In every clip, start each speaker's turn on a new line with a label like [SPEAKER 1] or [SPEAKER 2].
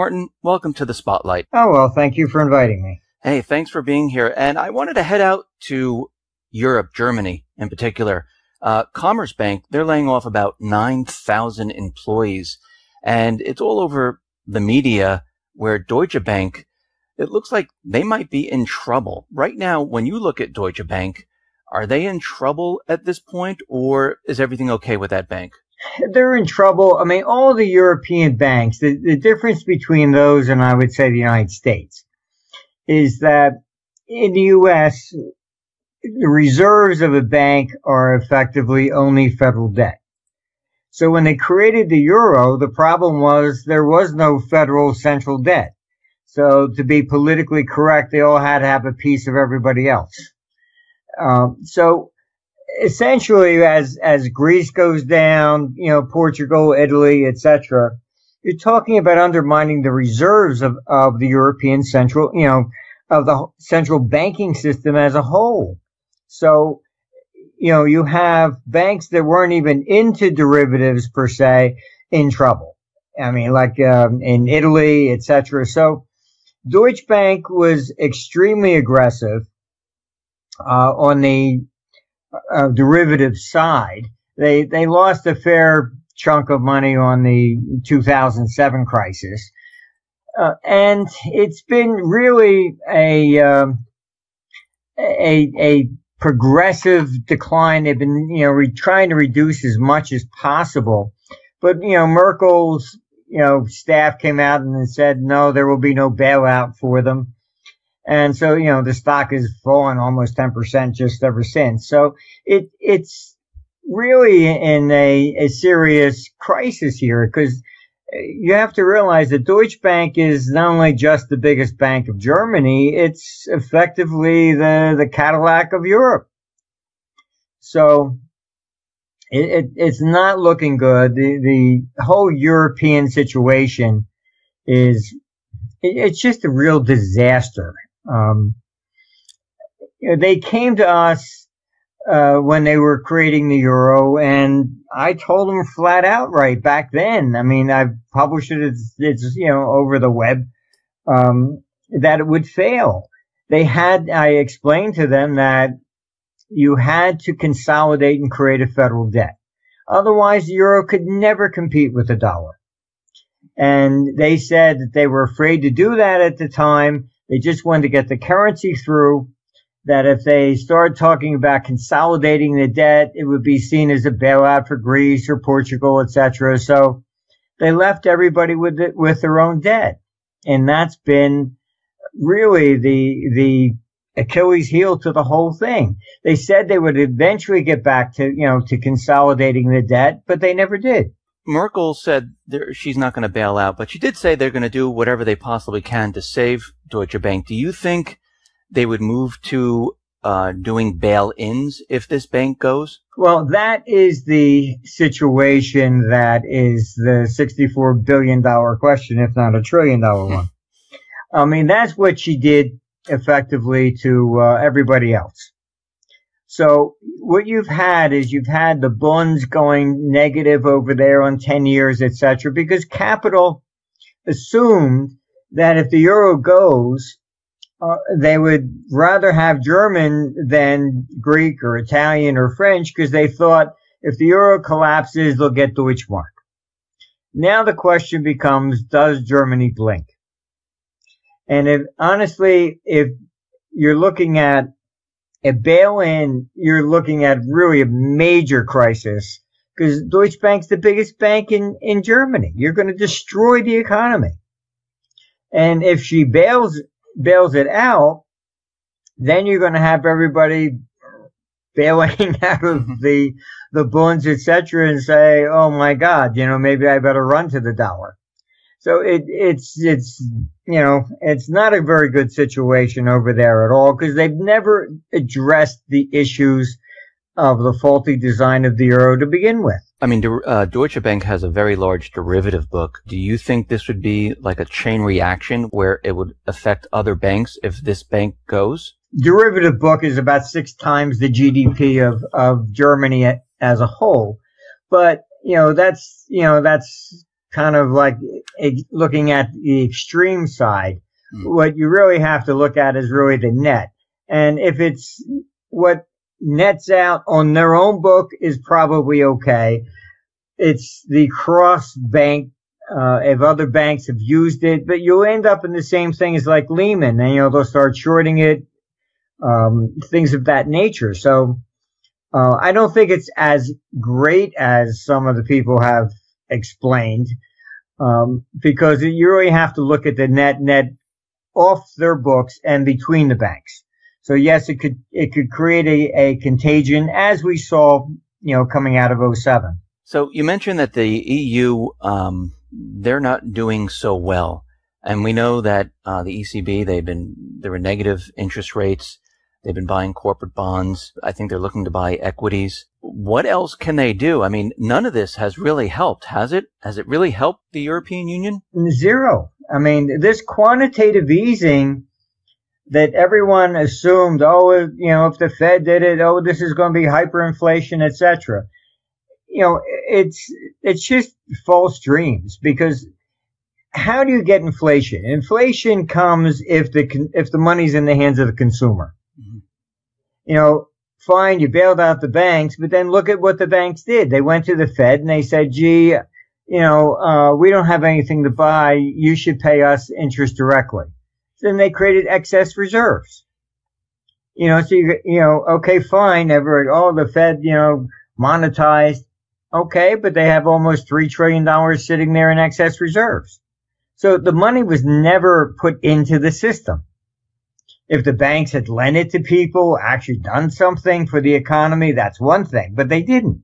[SPEAKER 1] Martin, welcome to the spotlight.
[SPEAKER 2] Oh, well, thank you for inviting me.
[SPEAKER 1] Hey, thanks for being here. And I wanted to head out to Europe, Germany in particular. Uh, Commerzbank, they're laying off about 9,000 employees. And it's all over the media where Deutsche Bank, it looks like they might be in trouble. Right now, when you look at Deutsche Bank, are they in trouble at this point or is everything okay with that bank?
[SPEAKER 2] They're in trouble. I mean, all the European banks, the, the difference between those and I would say the United States is that in the U.S., the reserves of a bank are effectively only federal debt. So when they created the euro, the problem was there was no federal central debt. So to be politically correct, they all had to have a piece of everybody else. Um, so essentially, as as Greece goes down, you know, Portugal, Italy, etc., you're talking about undermining the reserves of of the European central, you know, of the central banking system as a whole. So, you know, you have banks that weren't even into derivatives per se in trouble. I mean, like um, in Italy, etc. So, Deutsche Bank was extremely aggressive uh, on the uh, derivative side. They they lost a fair chunk of money on the 2007 crisis, uh, and it's been really a um, a a progressive decline. They've been you know re- trying to reduce as much as possible, but you know Merkel's you know staff came out and said no, there will be no bailout for them. And so, you know, the stock has fallen almost 10% just ever since. So it, it's really in a, a serious crisis here because uh, you have to realize that Deutsche Bank is not only just the biggest bank of Germany, it's effectively the, the Cadillac of Europe. So it, it, it's not looking good. The, the whole European situation is, it, it's just a real disaster. Um, they came to us uh, when they were creating the euro, and I told them flat out right back then. I mean, I've published it. It's, it's you know over the web um, that it would fail. They had. I explained to them that you had to consolidate and create a federal debt. Otherwise, the euro could never compete with the dollar. And they said that they were afraid to do that at the time they just wanted to get the currency through. That if they start talking about consolidating the debt, it would be seen as a bailout for Greece or Portugal, etc. So they left everybody with it, with their own debt, and that's been really the the Achilles heel to the whole thing. They said they would eventually get back to you know to consolidating the debt, but they never did.
[SPEAKER 1] Merkel said she's not going to bail out, but she did say they're going to do whatever they possibly can to save Deutsche Bank. Do you think they would move to uh, doing bail-ins if this bank goes?
[SPEAKER 2] Well, that is the situation that is the $64 billion question, if not a trillion dollar one. I mean, that's what she did effectively to uh, everybody else. So what you've had is you've had the bonds going negative over there on 10 years, etc., because capital assumed that if the euro goes, uh, they would rather have German than Greek or Italian or French because they thought if the euro collapses, they'll get Deutschmark. Now the question becomes, does Germany blink? And if honestly, if you're looking at a bail-in, you're looking at really a major crisis because Deutsche Bank's the biggest bank in, in Germany. You're going to destroy the economy. And if she bails, bails it out, then you're going to have everybody bailing out of mm-hmm. the, the bonds, etc., and say, oh my God, you know, maybe I better run to the dollar. So it, it's, it's, you know, it's not a very good situation over there at all because they've never addressed the issues of the faulty design of the euro to begin with.
[SPEAKER 1] I mean, uh, Deutsche Bank has a very large derivative book. Do you think this would be like a chain reaction where it would affect other banks if this bank goes?
[SPEAKER 2] Derivative book is about six times the GDP of, of Germany as a whole. But, you know, that's, you know, that's kind of like looking at the extreme side.
[SPEAKER 1] Mm.
[SPEAKER 2] What you really have to look at is really the net. And if it's what nets out on their own book is probably okay. It's the cross bank uh, if other banks have used it, but you'll end up in the same thing as like Lehman, and you know they'll start shorting it, um, things of that nature. So uh, I don't think it's as great as some of the people have explained, um, because you really have to look at the net net off their books and between the banks. So yes, it could it could create a, a contagion as we saw, you know, coming out of 07.
[SPEAKER 1] So you mentioned that the EU um, they're not doing so well. And we know that uh, the ECB, they've been, there were negative interest rates. They've been buying corporate bonds. I think they're looking to buy equities. What else can they do? I mean, none of this has really helped, has it? Has it really helped the European Union?
[SPEAKER 2] Zero. I mean, this quantitative easing that everyone assumed, oh, you know, if the Fed did it, oh, this is going to be hyperinflation, etc you know, it's it's just false dreams because how do you get inflation? Inflation comes if the if the money's in the hands of the consumer. Mm-hmm. You know, fine, you bailed out the banks, but then look at what the banks did. They went to the Fed and they said, "Gee, you know, uh, we don't have anything to buy. You should pay us interest directly." Then they created excess reserves. You know, so you you know, okay, fine, everybody, all the Fed, you know, monetized Okay, but they have almost $3 trillion sitting there in excess reserves. So the money was never put into the system. If the banks had lent it to people, actually done something for the economy, that's one thing, but they didn't.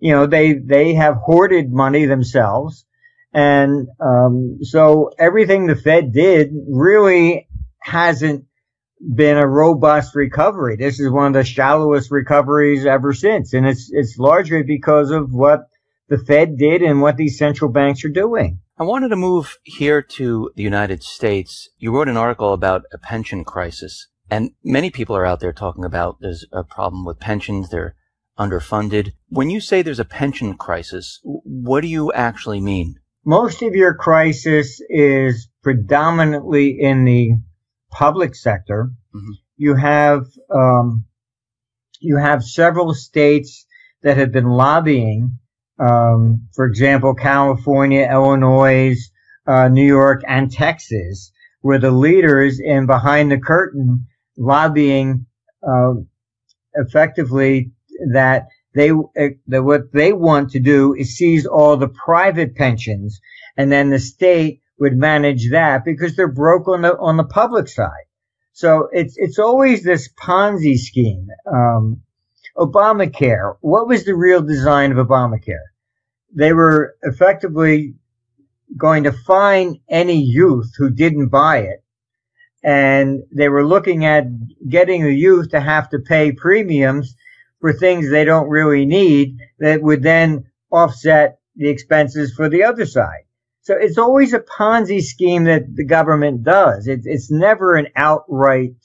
[SPEAKER 2] You know, they, they have hoarded money themselves. And, um, so everything the Fed did really hasn't been a robust recovery. This is one of the shallowest recoveries ever since. And it's, it's largely because of what the Fed did and what these central banks are doing.
[SPEAKER 1] I wanted to move here to the United States. You wrote an article about a pension crisis and many people are out there talking about there's a problem with pensions. They're underfunded. When you say there's a pension crisis, what do you actually mean?
[SPEAKER 2] Most of your crisis is predominantly in the public sector, mm-hmm. you have um, you have several states that have been lobbying. Um, for example, California, Illinois, uh, New York, and Texas were the leaders in behind the curtain lobbying uh, effectively that they that what they want to do is seize all the private pensions, and then the state would manage that because they're broke on the on the public side. So it's it's always this Ponzi scheme. Um, Obamacare. What was the real design of Obamacare? They were effectively going to fine any youth who didn't buy it, and they were looking at getting the youth to have to pay premiums for things they don't really need that would then offset the expenses for the other side. So it's always a Ponzi scheme that the government does. It, it's never an outright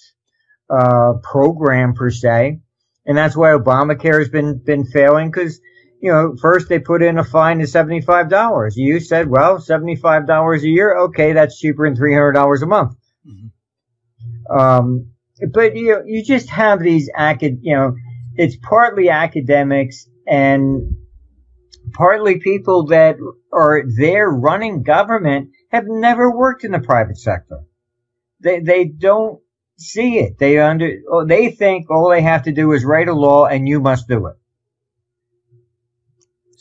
[SPEAKER 2] uh, program per se, and that's why Obamacare has been been failing because you know first they put in a fine of seventy five dollars. You said, well, seventy five dollars a year, okay, that's cheaper than three hundred dollars a month. Mm-hmm. Um, but you know, you just have these acad, you know, it's partly academics and partly people that are there running government have never worked in the private sector. They they don't see it. They under they think all they have to do is write a law and you must do it.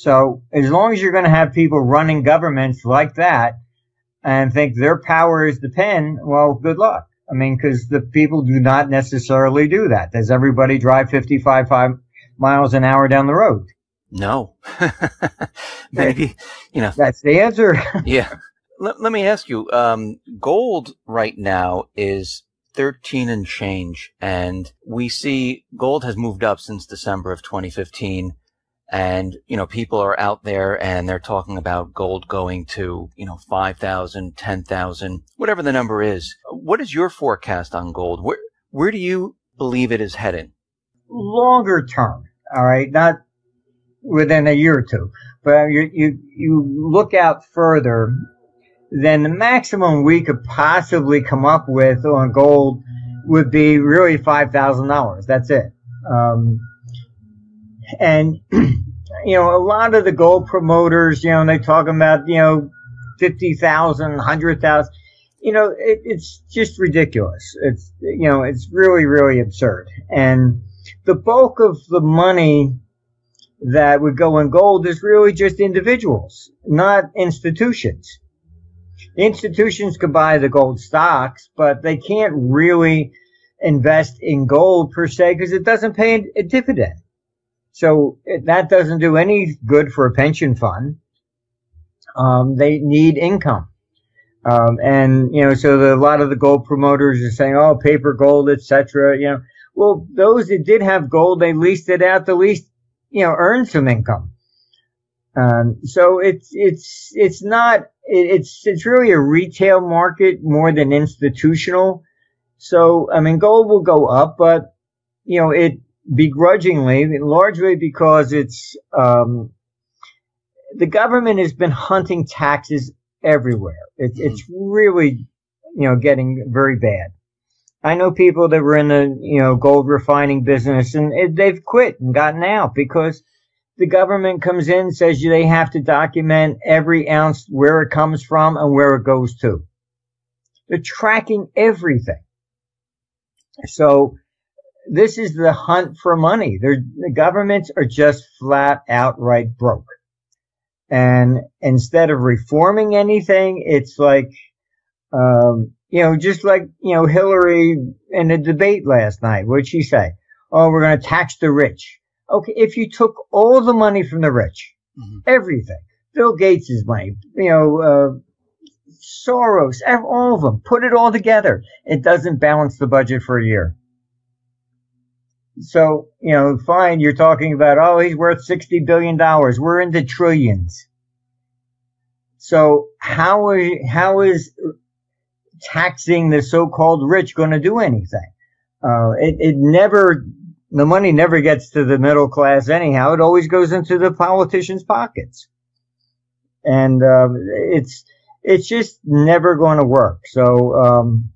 [SPEAKER 2] So as long as you're going to have people running governments like that and think their power is the pen, well, good luck. I mean, because the people do not necessarily do that. Does everybody drive 55 miles an hour down the road?
[SPEAKER 1] No. Maybe, you know.
[SPEAKER 2] That's the answer.
[SPEAKER 1] yeah. Let, let me ask you, um, gold right now is 13 and change. And we see gold has moved up since December of 2015. And, you know, people are out there and they're talking about gold going to, you know, 5,000, 10,000, whatever the number is. What is your forecast on gold? Where, where do you believe it is heading?
[SPEAKER 2] Longer term. All right. Not within a year or two. But you, you, you look out further, then the maximum we could possibly come up with on gold would be really $5,000. That's it. Um, and, you know, a lot of the gold promoters, you know, they talk about, you know, 50,000, 100,000 you know, it, it's just ridiculous. It's, you know, it's really, really absurd. And the bulk of the money that would go in gold is really just individuals, not institutions. institutions could buy the gold stocks, but they can't really invest in gold per se because it doesn't pay a dividend. So that doesn't do any good for a pension fund. Um, they need income. Um, and you know, so the, a lot of the gold promoters are saying, "Oh, paper gold, etc." You know, well, those that did have gold, they leased it out. The least, you know, earned some income. Um, so it's it's it's not it, it's it's really a retail market more than institutional. So I mean, gold will go up, but you know, it begrudgingly, largely because it's um, the government has been hunting taxes everywhere. It's mm-hmm. it's really you know getting very bad. I know people that were in the you know gold refining business and it, they've quit and gotten out because the government comes in says they have to document every ounce where it comes from and where it goes to. They're tracking everything. So this is the hunt for money. They're, the governments are just flat outright broke. And instead of reforming anything, it's like, um, you know, just like, you know, Hillary in a debate last night, what'd she say? Oh, we're going to tax the rich. Okay. If you took all the money from the rich, mm-hmm. everything, Bill Gates' money, you know, uh, Soros, all of them, put it all together. It doesn't balance the budget for a year. So, you know, fine, you're talking about, oh, he's worth $60 billion. We're into trillions. So how are, how is taxing the so-called rich going to do anything? Uh, it, it never, the money never gets to the middle class anyhow. It always goes into the politicians' pockets. And, uh, it's, it's just never going to work. So, um,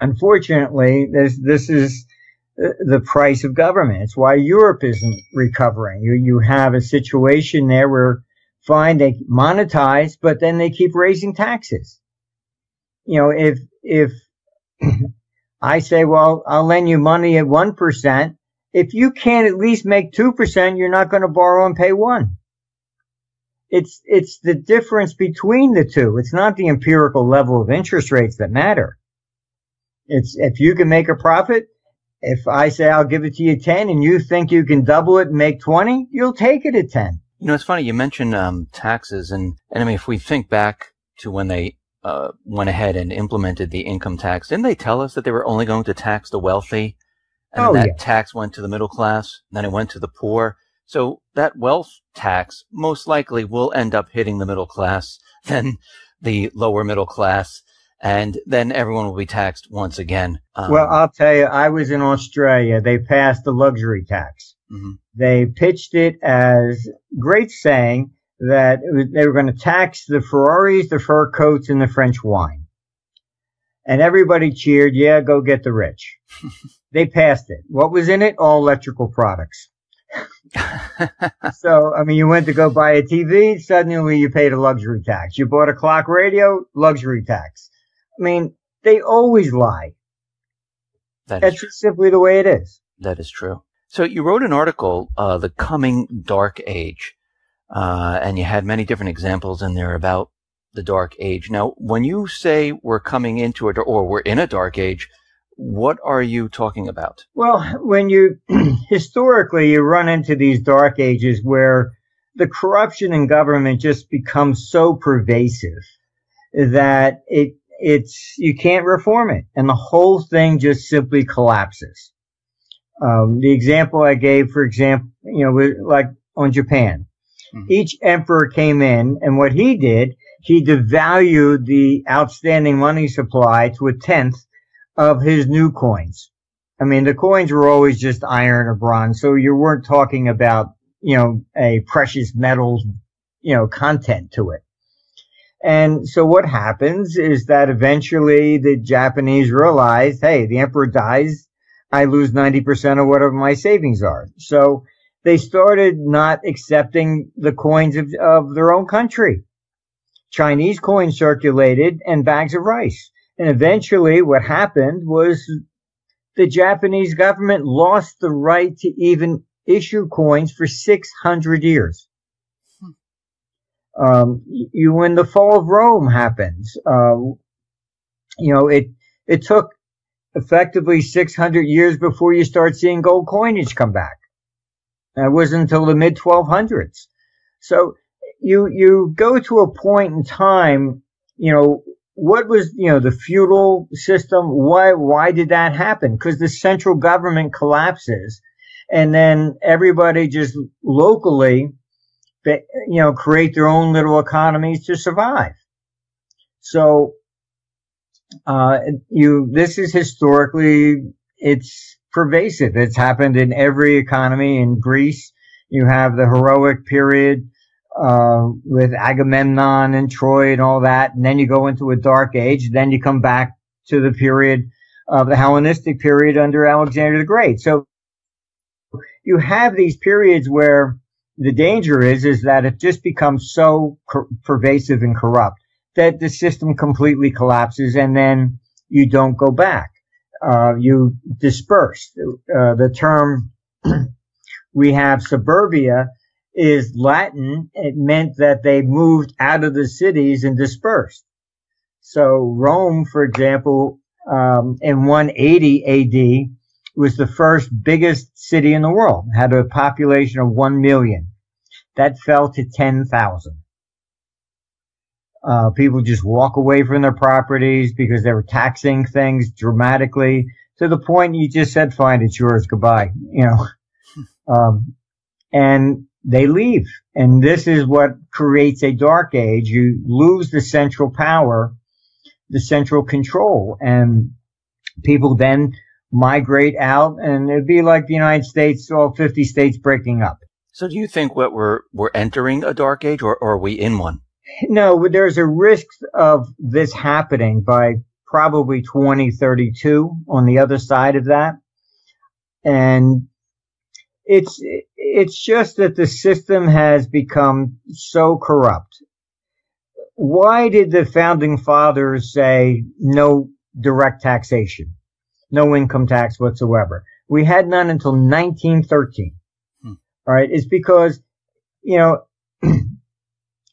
[SPEAKER 2] unfortunately, this, this is, the price of government. It's why Europe isn't recovering. You, you have a situation there where fine, they monetize, but then they keep raising taxes. You know, if, if I say, well, I'll lend you money at 1%, if you can't at least make 2%, you're not going to borrow and pay one. It's, it's the difference between the two. It's not the empirical level of interest rates that matter. It's if you can make a profit, if I say I'll give it to you 10 and you think you can double it and make 20, you'll take it at 10.
[SPEAKER 1] You know, it's funny. You mentioned um, taxes and, and I mean, if we think back to when they uh, went ahead and implemented the income tax, didn't they tell us that they were only going to tax the wealthy? And oh, that yeah. tax went to the middle class, then it went to the poor. So that wealth tax most likely will end up hitting the middle class then the lower middle class and then everyone will be taxed once again.
[SPEAKER 2] Um, well, I'll tell you, I was in Australia. They passed the luxury tax. Mm-hmm. They pitched it as great saying that was, they were going to tax the Ferraris, the fur coats, and the French wine. And everybody cheered, yeah, go get the rich. they passed it. What was in it? All electrical products. so, I mean, you went to go buy a TV, suddenly you paid a luxury tax. You bought a clock radio, luxury tax. I mean, they always lie. That That's just simply the way it is.
[SPEAKER 1] That is true. So you wrote an article, uh, "The Coming Dark Age," uh, and you had many different examples in there about the dark age. Now, when you say we're coming into it or we're in a dark age, what are you talking about?
[SPEAKER 2] Well, when you historically you run into these dark ages where the corruption in government just becomes so pervasive that it it's you can't reform it, and the whole thing just simply collapses. Um, the example I gave, for example, you know, like on Japan, mm-hmm. each emperor came in, and what he did, he devalued the outstanding money supply to a tenth of his new coins. I mean, the coins were always just iron or bronze, so you weren't talking about you know, a precious metal, you know, content to it. And so what happens is that eventually the Japanese realize, hey, the emperor dies, I lose 90% of whatever my savings are. So they started not accepting the coins of, of their own country. Chinese coins circulated and bags of rice. And eventually what happened was the Japanese government lost the right to even issue coins for 600 years. Um, you, when the fall of Rome happens, uh, you know, it, it took effectively 600 years before you start seeing gold coinage come back. That wasn't until the mid 1200s. So you, you go to a point in time, you know, what was, you know, the feudal system? Why, why did that happen? Because the central government collapses and then everybody just locally, you know, create their own little economies to survive. So, uh, you, this is historically, it's pervasive. It's happened in every economy in Greece. You have the heroic period uh, with Agamemnon and Troy and all that. And then you go into a dark age. Then you come back to the period of the Hellenistic period under Alexander the Great. So you have these periods where the danger is, is that it just becomes so pervasive and corrupt that the system completely collapses and then you don't go back. Uh, you disperse. Uh, the term we have suburbia is Latin. It meant that they moved out of the cities and dispersed. So Rome, for example, um, in 180 AD was the first biggest city in the world, had a population of 1 million. That fell to 10,000. Uh, people just walk away from their properties because they were taxing things dramatically to the point you just said, fine, it's yours, goodbye, you know. Um, and they leave. And this is what creates a dark age. You lose the central power, the central control, and people then migrate out and it'd be like the United States, all 50 states breaking up.
[SPEAKER 1] So do you think what we're, we're entering a dark age or, or are we in one?
[SPEAKER 2] No, there's a risk of this happening by probably 2032 on the other side of that. And it's it's just that the system has become so corrupt. Why did the founding fathers say no direct taxation, no income tax whatsoever? We had none until 1913. Hmm. All right, it's because you know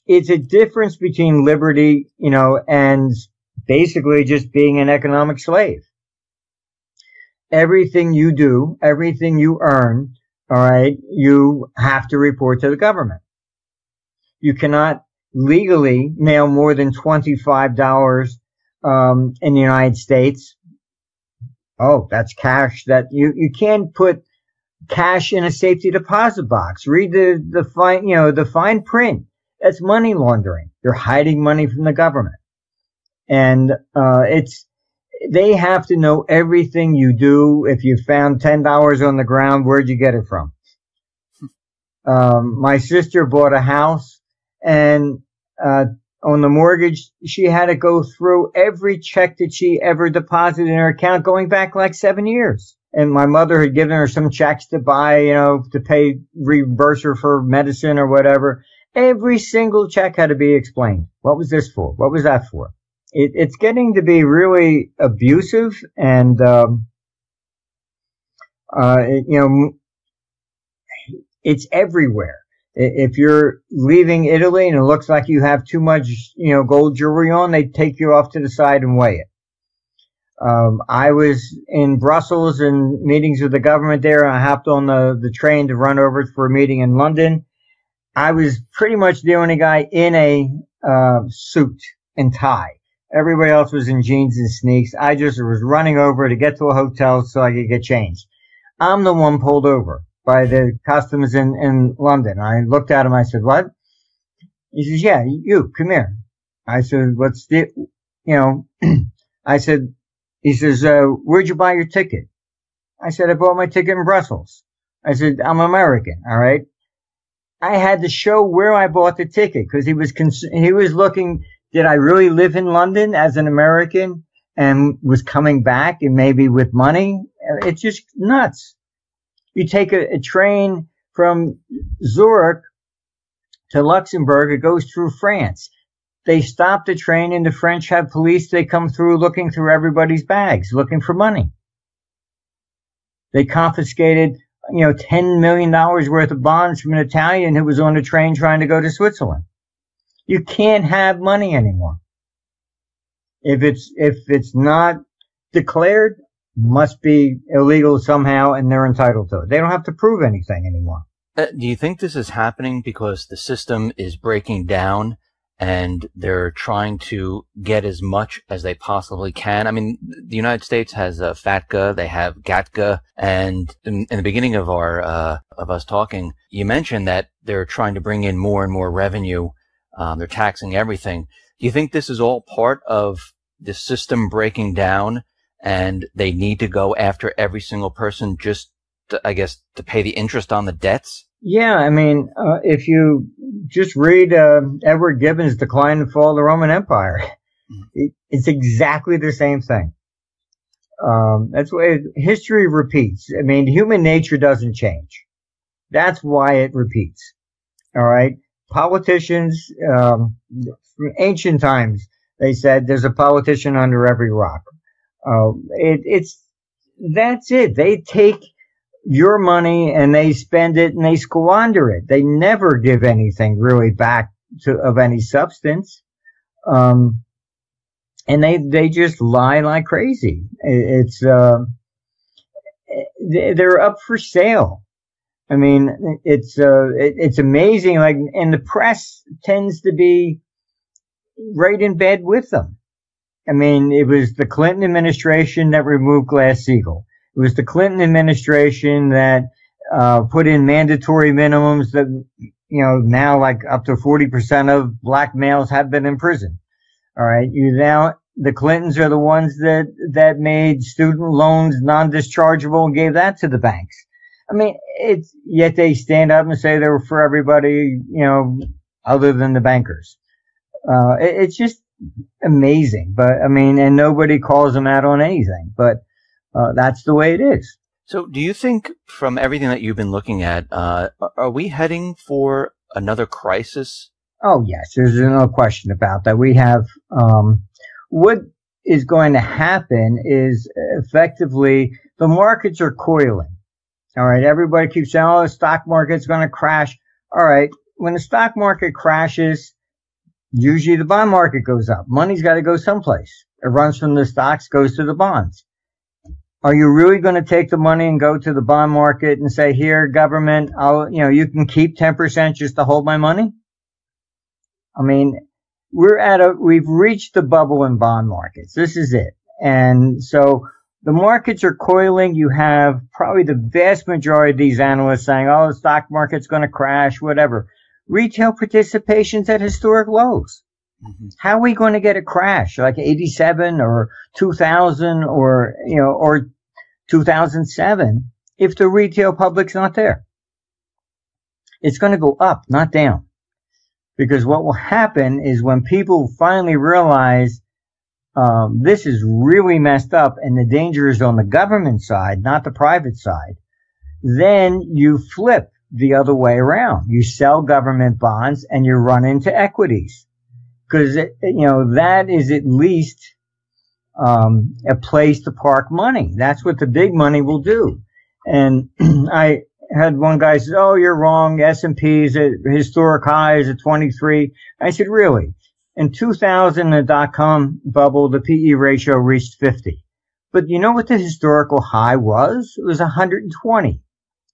[SPEAKER 2] it's a difference between liberty, you know, and basically just being an economic slave. Everything you do, everything you earn all right, you have to report to the government. You cannot legally mail more than $25 um, in the United States. Oh, that's cash that you, you can't put cash in a safety deposit box. Read the, the fine, you know, the fine print. That's money laundering. You're hiding money from the government. And, uh, it's, they have to know everything you do. If you found ten dollars on the ground, where'd you get it from? Um, my sister bought a house, and uh, on the mortgage, she had to go through every check that she ever deposited in her account, going back like seven years. And my mother had given her some checks to buy, you know, to pay reimburse her for medicine or whatever. Every single check had to be explained. What was this for? What was that for? it, it's getting to be really abusive and, um, uh, you know, it's everywhere. If you're leaving Italy and it looks like you have too much, you know, gold jewelry on, they take you off to the side and weigh it. Um, I was in Brussels and meetings with the government there. And I hopped on the, the train to run over for a meeting in London. I was pretty much the only guy in a uh, suit and tie. Everybody else was in jeans and sneaks. I just was running over to get to a hotel so I could get changed. I'm the one pulled over by the customs in, in London. I looked at him. I said, what? He says, yeah, you come here. I said, what's the, you know, I said, he says, uh, where'd you buy your ticket? I said, I bought my ticket in Brussels. I said, I'm American. All right. I had to show where I bought the ticket because he was cons- he was looking. Did I really live in London as an American and was coming back and maybe with money? It's just nuts. You take a, a train from Zurich to Luxembourg. It goes through France. They stop the train and the French have police. They come through looking through everybody's bags, looking for money. They confiscated you know, $10 million worth of bonds from an Italian who was on a train trying to go to Switzerland. You can't have money anymore. If it's, if it's not declared, must be illegal somehow and they're entitled to it. They don't have to prove anything anymore.
[SPEAKER 1] Uh, do you think this is happening because the system is breaking down and they're trying to get as much as they possibly can. I mean, the United States has uh, FATCA, they have GATCA, and in, in the beginning of our uh, of us talking, you mentioned that they're trying to bring in more and more revenue. Um, they're taxing everything. Do you think this is all part of the system breaking down, and they need to go after every single person just, to, I guess, to pay the interest on the debts?
[SPEAKER 2] Yeah, I mean, uh, if you just read uh, Edward Gibbon's Decline and Fall of the Roman Empire, mm-hmm. it's exactly the same thing. Um, that's why history repeats. I mean, human nature doesn't change. That's why it repeats. All right. Politicians, um, from ancient times, they said there's a politician under every rock. Uh, it, it's, that's it. They take your money and they spend it and they squander it. They never give anything really back to, of any substance. Um, and they, they just lie like crazy. It's, uh, they're up for sale. I mean, it's, uh, it, it's amazing. Like, and the press tends to be right in bed with them. I mean, it was the Clinton administration that removed Glass-Steagall. It was the Clinton administration that uh, put in mandatory minimums that, you know, now like up to 40% of black males have been in prison. All right. You now, the Clintons are the ones that, that made student loans non-dischargeable and gave that to the banks. I mean, it's, yet they stand up and say they were for everybody, you know, other than the bankers. Uh, it, it's just amazing. But I mean, and nobody calls them out on anything, but uh, that's the way it is.
[SPEAKER 1] So, do you think, from everything that you've been looking at, uh, are we heading for another crisis?
[SPEAKER 2] Oh yes, there's no question about that. We have um, what is going to happen is effectively the markets are coiling. All right, everybody keeps saying, "Oh, the stock market's going to crash." All right, when the stock market crashes, usually the bond market goes up. Money's got to go someplace. It runs from the stocks, goes to the bonds. Are you really going to take the money and go to the bond market and say, here, government, I'll, you know, you can keep 10% just to hold my money? I mean, we're at a, we've reached the bubble in bond markets. This is it. And so the markets are coiling. You have probably the vast majority of these analysts saying, oh, the stock market's going to crash, whatever. Retail participation's at historic lows. Mm-hmm. How are we going to get a crash like 87 or 2000 or, you know, or 2007 if the retail public's not there? It's going to go up, not down. Because what will happen is when people finally realize um, this is really messed up and the danger is on the government side, not the private side, then you flip the other way around. You sell government bonds and you run into equities because you know that is at least um, a place to park money. That's what the big money will do. And I had one guy say, "Oh, you're wrong. S and P is at historic highs at 23." I said, "Really?" In 2000, the dot com bubble, the PE ratio reached 50. But you know what the historical high was? It was 120.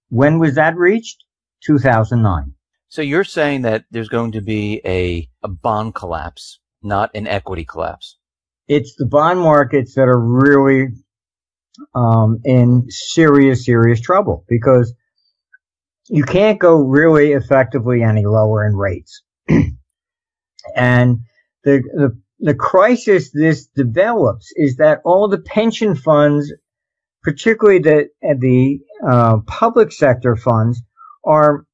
[SPEAKER 2] When was that reached? 2009.
[SPEAKER 1] So you're saying that there's going to be a, a bond collapse, not an equity collapse.
[SPEAKER 2] It's the bond markets that are really um, in serious, serious trouble because you can't go really effectively any lower in rates. and the, the the crisis this develops is that all the pension funds, particularly the the uh, public sector funds, are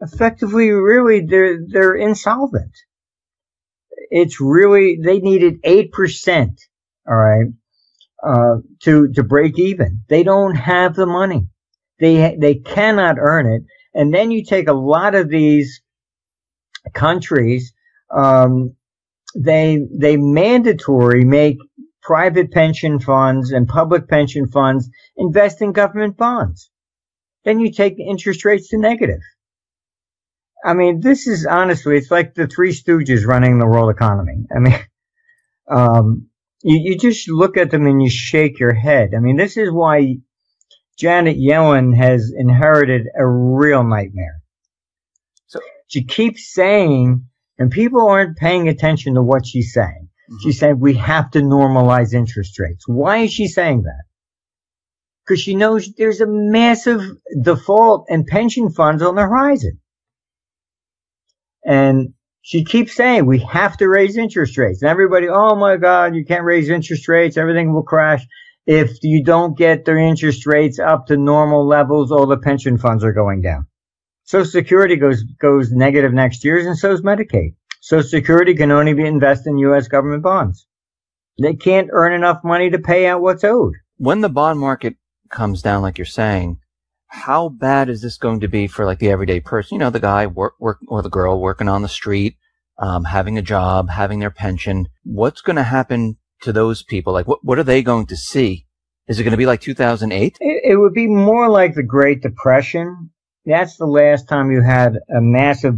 [SPEAKER 2] effectively, really, they're they're insolvent. It's really they needed eight percent, all right, uh, to to break even. They don't have the money. They they cannot earn it. And then you take a lot of these countries, um, they they mandatory make private pension funds and public pension funds invest in government bonds. Then you take interest rates to negative. I mean, this is honestly, it's like the three stooges running the world economy. I mean, um, you, you just look at them and you shake your head. I mean, this is why Janet Yellen has inherited a real nightmare. So she keeps saying, and people aren't paying attention to what she's saying. Mm-hmm. She said we have to normalize interest rates. Why is she saying that? Because she knows there's a massive default and pension funds on the horizon. And she keeps saying we have to raise interest rates. And everybody, oh my God, you can't raise interest rates. Everything will crash. If you don't get their interest rates up to normal levels, all the pension funds are going down. Social Security goes, goes negative next year and so is Medicaid. Social Security can only be invested in U.S. government bonds. They can't earn enough money to pay out what's owed.
[SPEAKER 1] When the bond market comes down, like you're saying, how bad is this going to be for like the everyday person? You know, the guy work, work or the girl working on the street, um, having a job, having their pension. What's going to happen to those people? Like, what, what are they going to see? Is it going to be like 2008?
[SPEAKER 2] It, it would be more like the Great Depression. That's the last time you had a massive,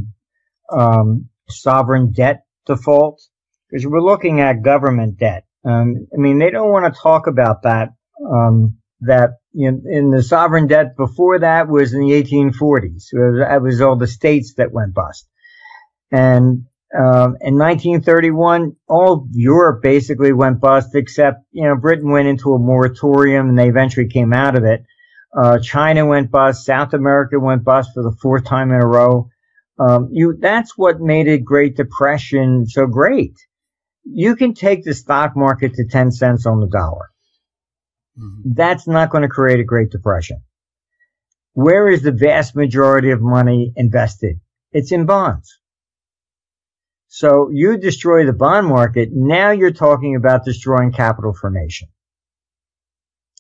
[SPEAKER 2] um, sovereign debt default because we're looking at government debt. Um, I mean, they don't want to talk about that. Um, that know, in the sovereign debt before that was in the 1840s. It was all the states that went bust. And um, in 1931, all Europe basically went bust, except you know Britain went into a moratorium, and they eventually came out of it. Uh, China went bust. South America went bust for the fourth time in a row. Um, you, that's what made a Great Depression so great. You can take the stock market to 10 cents on the dollar. Mm-hmm. That's not going to create a Great Depression. Where is the vast majority of money invested? It's in bonds. So you destroy the bond market. Now you're talking about destroying capital formation.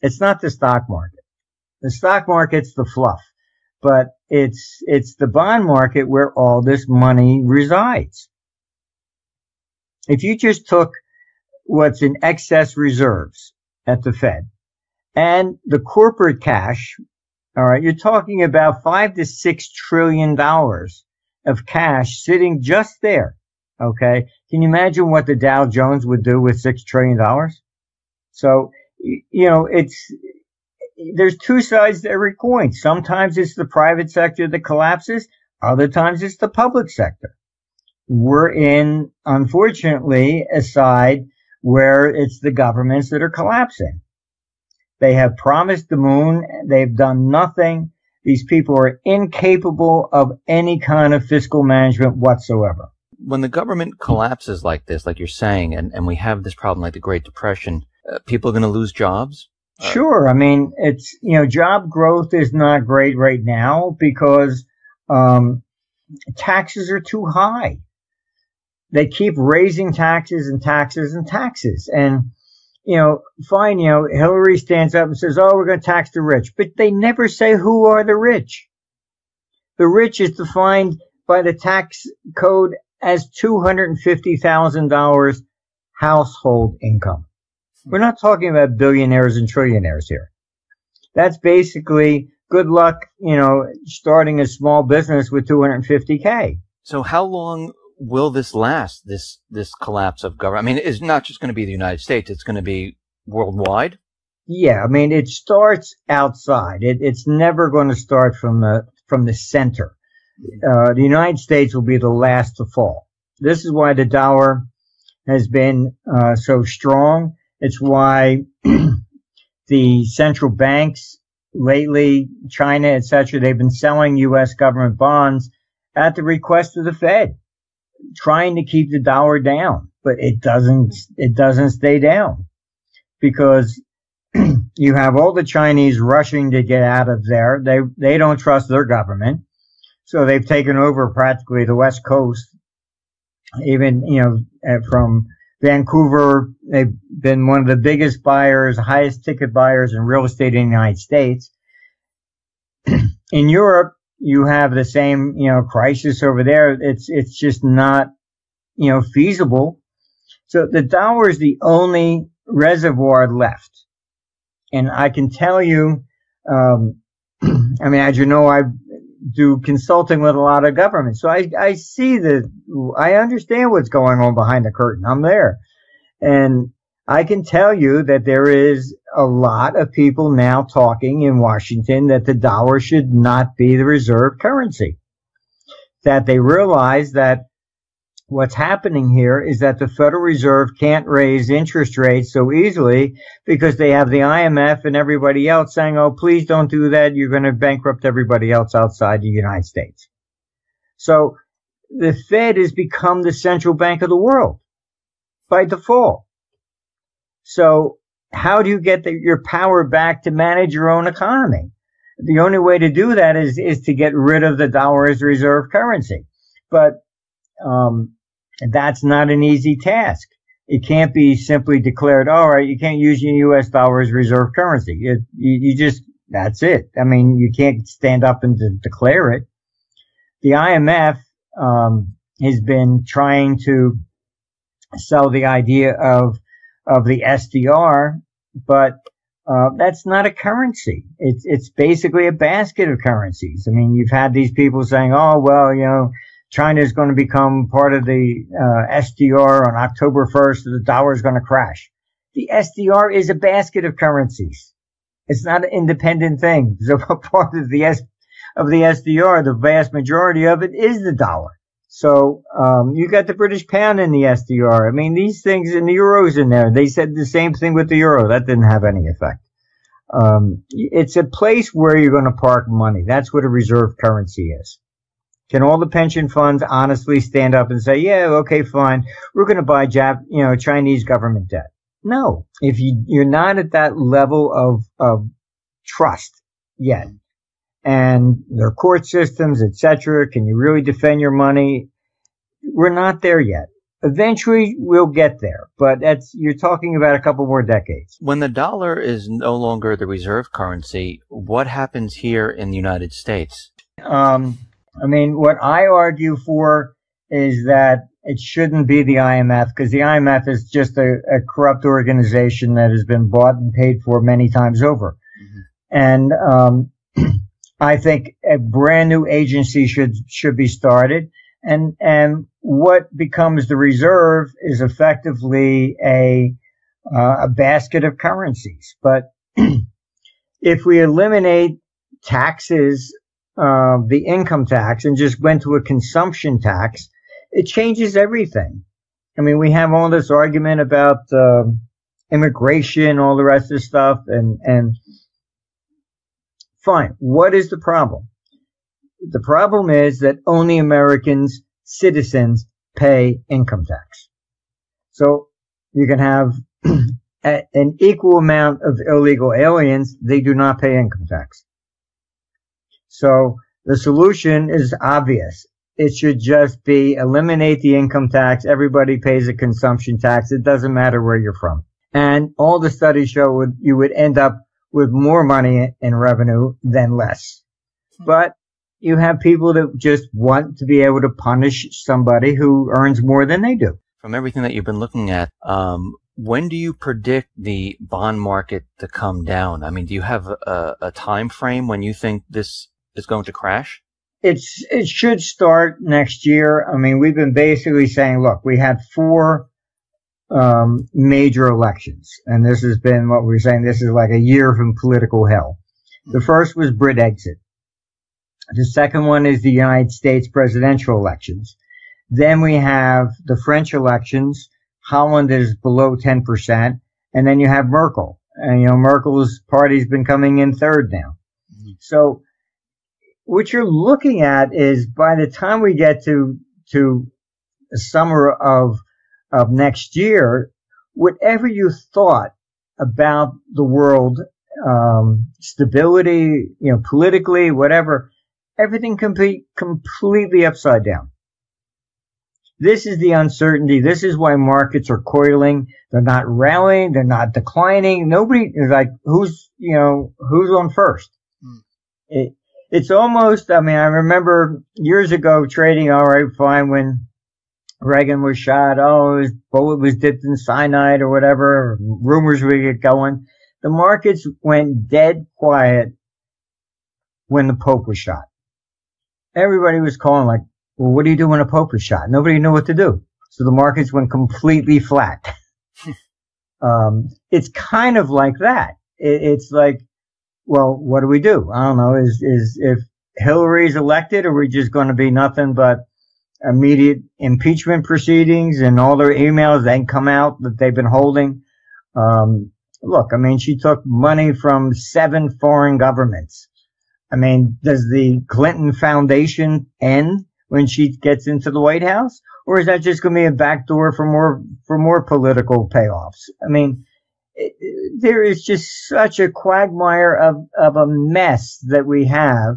[SPEAKER 2] It's not the stock market. The stock market's the fluff but it's it's the bond market where all this money resides. If you just took what's in excess reserves at the Fed and the corporate cash, all right, you're talking about five to six trillion dollars of cash sitting just there. Okay. Can you imagine what the Dow Jones would do with six trillion dollars? So, you know, it's, there's two sides to every coin. Sometimes it's the private sector that collapses. Other times it's the public sector. We're in, unfortunately, a side where it's the governments that are collapsing. They have promised the moon. They've done nothing. These people are incapable of any kind of fiscal management whatsoever.
[SPEAKER 1] When the government collapses like this, like you're saying, and, and we have this problem like the Great Depression, uh, people are going to lose jobs
[SPEAKER 2] Sure. I mean, it's, you know, job growth is not great right now because, um, taxes are too high. They keep raising taxes and taxes and taxes. And, you know, fine, you know, Hillary stands up and says, oh, we're going to tax the rich, but they never say who are the rich. The rich is defined by the tax code as $250,000 household income. Hmm. We're not talking about billionaires and trillionaires here. That's basically good luck, you know, starting a small business with 250k.
[SPEAKER 1] So how long will this last? This this collapse of government? I mean, it's not just going to be the United States; it's going to be worldwide.
[SPEAKER 2] Yeah, I mean, it starts outside. It, it's never going to start from the from the center. Uh, the United States will be the last to fall. This is why the dollar has been uh, so strong. It's why the central banks lately, China, etc., they've been selling U.S. government bonds at the request of the Fed, trying to keep the dollar down, but it doesn't, it doesn't stay down because you have all the Chinese rushing to get out of there. They, they don't trust their government. So they've taken over practically the West Coast, even, you know, from Vancouver. They've been one of the biggest buyers, highest ticket buyers in real estate in the United States. in Europe, you have the same, you know, crisis over there. It's, it's just not, you know, feasible. So the dollar is the only reservoir left. And I can tell you, um, I mean, as you know, I do consulting with a lot of governments. So I, I see the, I understand what's going on behind the curtain. I'm there. And I can tell you that there is a lot of people now talking in Washington that the dollar should not be the reserve currency. That they realize that what's happening here is that the Federal Reserve can't raise interest rates so easily because they have the IMF and everybody else saying, oh, please don't do that. You're going to bankrupt everybody else outside the United States. So the Fed has become the central bank of the world by default. So how do you get the, your power back to manage your own economy? The only way to do that is, is to get rid of the dollar as reserve currency. But, um, that's not an easy task. It can't be simply declared, all right, you can't use your U.S. dollar as reserve currency. It, you, you, just, that's it. I mean, you can't stand up and de- declare it. The IMF, um, has been trying to sell the idea of, of the SDR, but, uh, that's not a currency. It's, it's basically a basket of currencies. I mean, you've had these people saying, oh, well, you know, China is going to become part of the uh, SDR on October 1st. The dollar is going to crash. The SDR is a basket of currencies. It's not an independent thing. So part of the S of the SDR, the vast majority of it is the dollar. So um, you got the British pound in the SDR. I mean, these things and the euros in there. They said the same thing with the euro. That didn't have any effect. Um, it's a place where you're going to park money. That's what a reserve currency is. Can all the pension funds honestly stand up and say, yeah, okay, fine. We're going to buy Jap, you know, Chinese government debt? No. If you, you're not at that level of, of trust yet and their court systems, etc. Can you really defend your money? We're not there yet. Eventually we'll get there, but that's, you're talking about a couple more decades.
[SPEAKER 1] When the dollar is no longer the reserve currency, what happens here in the United States?
[SPEAKER 2] Um, I mean, what I argue for is that it shouldn't be the IMF because the IMF is just a, a, corrupt organization that has been bought and paid for many times over. Mm-hmm. And um, I think a brand new agency should should be started. And and what becomes the reserve is effectively a uh, a basket of currencies. But if we eliminate taxes uh, the income tax and just went to a consumption tax, it changes everything. I mean, we have all this argument about uh, immigration, all the rest of the stuff, and and fine. What is the problem? The problem is that only Americans, citizens, pay income tax. So you can have an equal amount of illegal aliens; they do not pay income tax. So the solution is obvious. It should just be eliminate the income tax. Everybody pays a consumption tax. It doesn't matter where you're from. And all the studies show would, you would end up with more money in revenue than less. But you have people that just want to be able to punish somebody who earns more than they do.
[SPEAKER 1] From everything that you've been looking at, um, when do you predict the bond market to come down? I mean, do you have a, a time frame when you think this is going to crash?
[SPEAKER 2] It's it should start next year. I mean, we've been basically saying, look, we had four um, major elections, and this has been what we're saying. This is like a year from political hell. The first was Brexit. The second one is the United States presidential elections. Then we have the French elections. Hollande is below 10%. And then you have Merkel. And, you know, Merkel's party's been coming in third now. Mm-hmm. So what you're looking at is by the time we get to to the summer of of next year, whatever you thought about the world, um, stability, you know, politically, whatever, everything complete, completely upside down. This is the uncertainty. This is why markets are coiling. They're not rallying. They're not declining. Nobody is like, who's, you know, who's on first? Hmm. It, it's almost, I mean, I remember years ago trading all right, fine when Reagan was shot. Oh, his bullet was dipped in cyanide or whatever. Rumors would get going. The markets went dead quiet when the Pope was shot. Everybody was calling like, well, what do you do when a Pope is shot? Nobody knew what to do. So the markets went completely flat. um, it's kind of like that. It, it's like, well, what do we do? I don't know. Is, is, if Hillary's elected, are we just going to be nothing but immediate impeachment proceedings and all their emails then come out that they've been holding? Um, look, I mean, she took money from seven foreign governments. I mean, does the Clinton Foundation end when she gets into the White House? Or is that just going to be a backdoor for more, for more political payoffs? I mean, it, there is just such a quagmire of, of a mess that we have.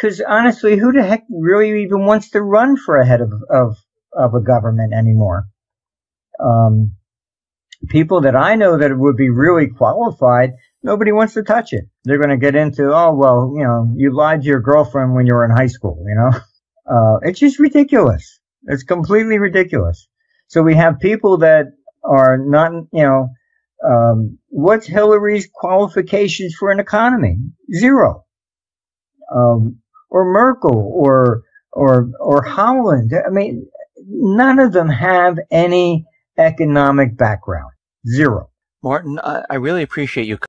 [SPEAKER 2] Cause honestly, who the heck really even wants to run for a head of, of, of a government anymore? Um, people that I know that would be really qualified, nobody wants to touch it. They're going to get into, oh, well, you know, you lied to your girlfriend when you were in high school, you know? Uh, it's just ridiculous. It's completely ridiculous. So we have people that are not, you know, um, what's Hillary's qualifications for an economy? Zero. Um, or Merkel or, or, or Hollande. I mean, none of them have any economic background. Zero.
[SPEAKER 1] Martin, I, I really appreciate you